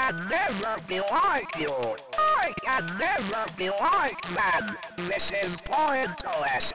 can never be like you. I can never be like that. This is pointless.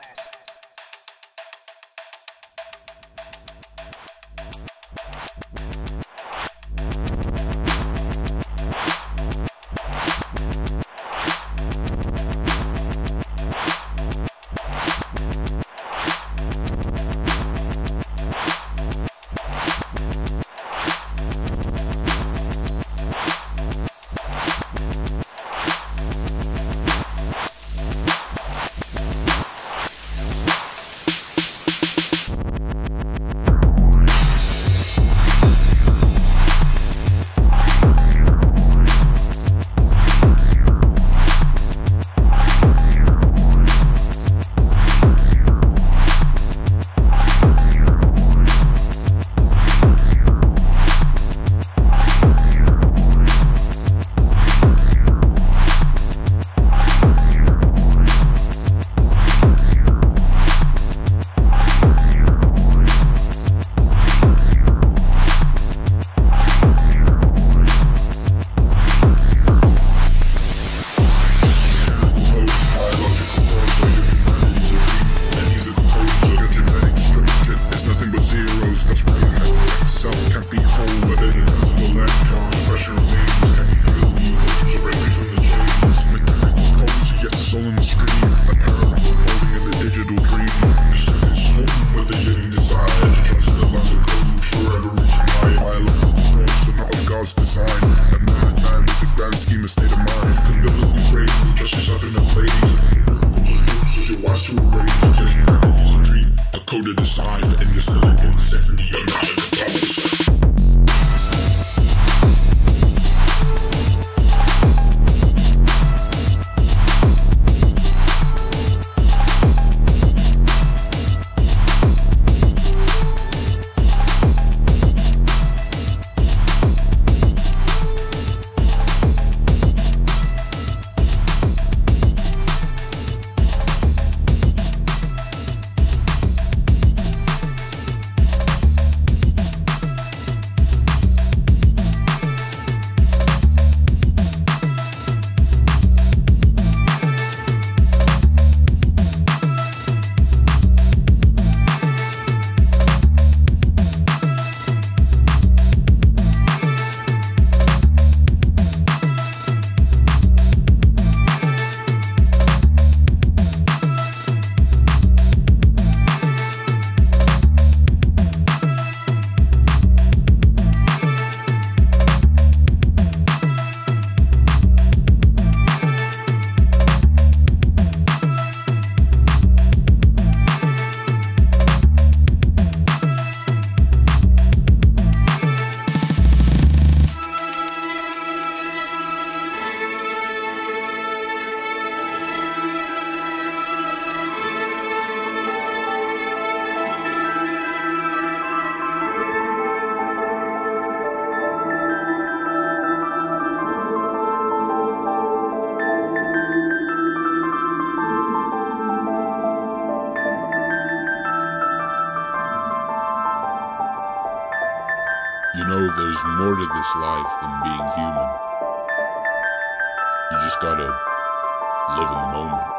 soul in the screen A parent holding in the digital dream. Sentence home, but they didn't decide. To a lines of code forever into my My local forms but not of God's design. A madman with a grand scheme of state of mind. Can biblically pray, dress yourself in a blaze Miracles are hips as a Miracles a dream, a code to decide. You know, there's more to this life than being human. You just gotta live in the moment.